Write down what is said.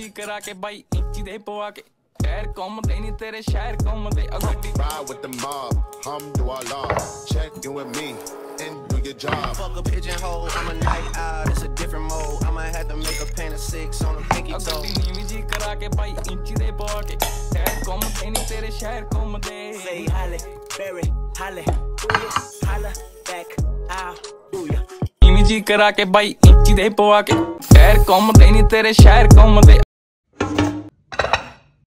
ਜੀ ਕਰਾ ਕੇ ਬਾਈ ਇੰਚੀ ਦੇ ਪਵਾ ਕੇ ਸ਼ਹਿਰ ਘੁੰਮਦੇ ਨਹੀਂ ਤੇਰੇ ਸ਼ਹਿਰ ਘੁੰਮਦੇ ਆ ਗੱਡੀ Ride with the mob, hum do Allah. Check you and me, and do your job. Fuck a pigeonhole, I'm a night owl, it's a different mode. I might have to make a paint of six on a pinky ਆ toe. ਗੱਡੀ ਨੀਵੀਂ ਜੀ ਕਰਾ ਕੇ ਬਾਈ ਇੰਚੀ ਦੇ ਪਵਾ ਕੇ ਸ਼ਹਿਰ ਘੁੰਮਦੇ ਨਹੀਂ ਤੇਰੇ ਸ਼ਹਿਰ ਘੁੰਮਦੇ Say Halle, Berry, Halle, Booyah, holla back, ow, booyah. ਨੀਵੀਂ ਜੀ ਕਰਾ ਕੇ ਬਾਈ ਇੰਚੀ ਦੇ ਪਵਾ ਕੇ ਸ਼ਹਿਰ ਘੁੰਮਦੇ ਨਹੀਂ ਤੇਰੇ ਸ਼ਹਿਰ ਘੁੰਮਦੇ